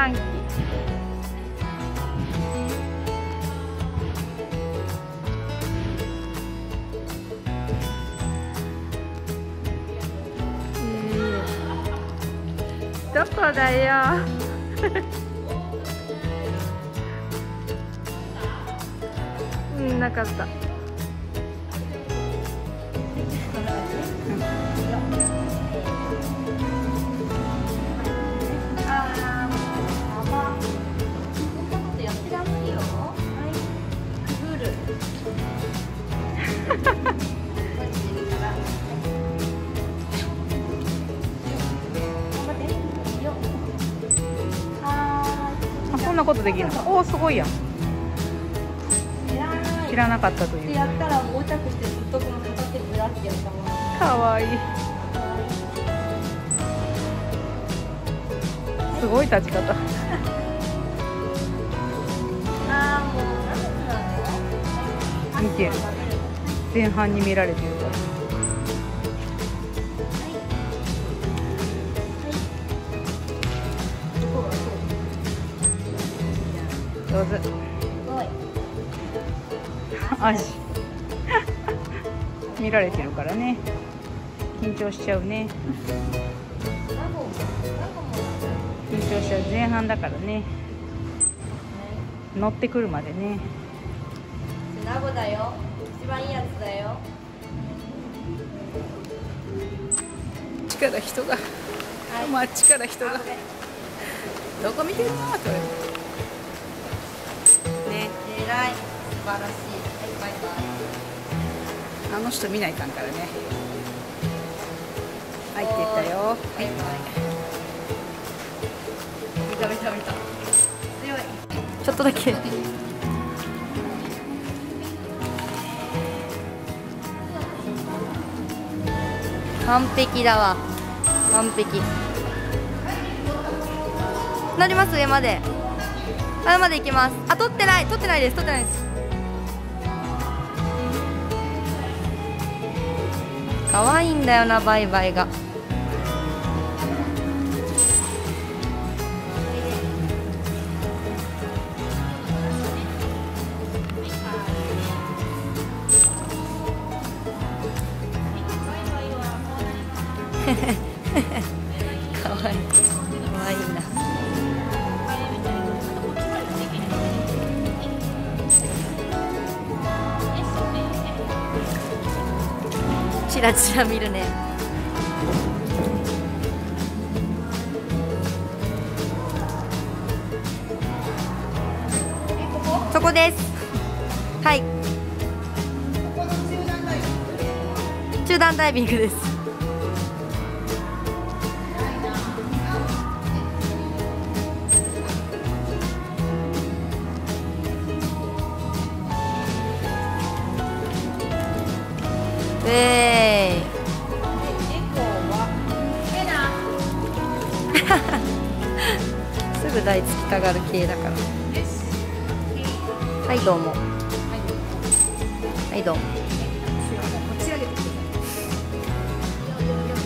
短期どこだよ？うんなかった。ことできるの？おおすごいやん。知らなかったという。やったら横着してずっとこの片手ぶらってやったも。んかわいい。すごい立ち方。あーもう見て前半に見られてるから上手。すごい。足 見られてるからね。緊張しちゃうね。緊張しちゃう前半だからね。乗ってくるまでね。ラボだよ。一番いいやつだよ。あっちから人が、もうあっちから人がどこ見てるの？それねえらい。素晴らしい。はいバイバイ。あの人見ないかんからね。入っていったよ。はい。見た見た見た。強い。ちょっとだけ。完璧だわ。完璧。乗ります？上まで上まで行きます。あ取ってない。取ってないです。取ってないです。可愛いんだよなバイバイが。可 チラチラ見るね。そこです。はい。中段ダイビングです。えー。すぐ台つきたがる系だから。はいどうも。はいどうも。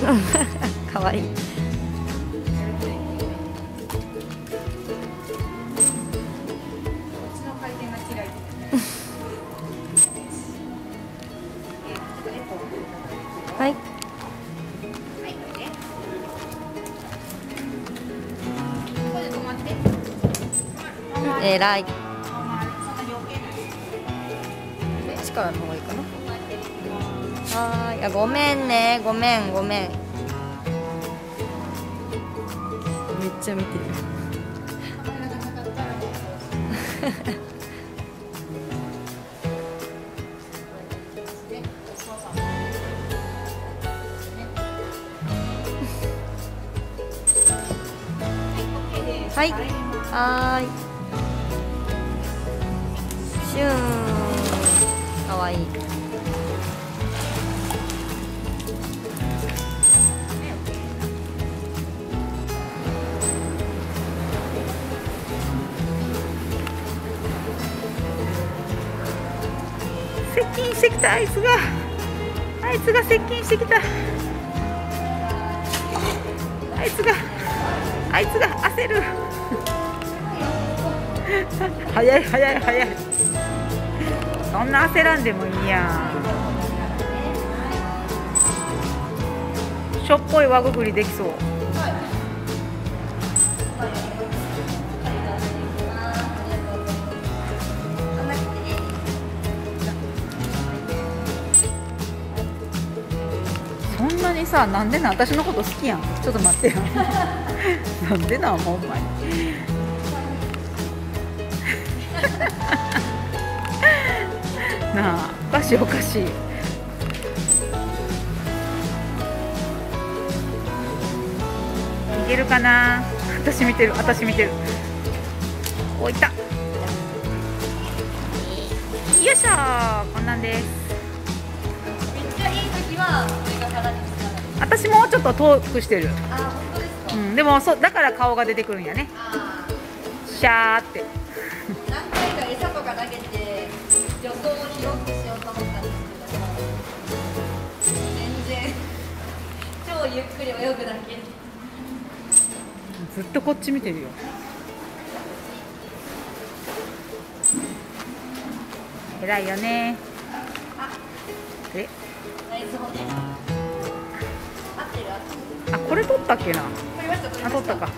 かわいい。はい。えらい。からの方がいいかな。はーい。あごめんね。ごめんごめん。めっちゃ見てる。はい。はーいシューン。かわいい。接近してきたあいつが。あいつが接近してきた。あいつがあいつが焦る。早い早い早い。そんな焦らんでもいいやん。しょっぽい輪くぐりできそう。そんなにさなんでな私のこと好きやん。ちょっと待ってよ。なんでなほんまに。なあおかしいおかしい。いけるかな？私見てる私見てる。おいた。よいしょ。こんなんです。私もうちょっと遠くしてる、あ本当ですか？うん、でもそだから顔が出てくるんやね。あシャーって。何回か餌とか投げて助走ゆっくり泳ぐだけ。ずっとこっち見てるよ。偉いよね。え？あこれ取ったっけな？あ取ったか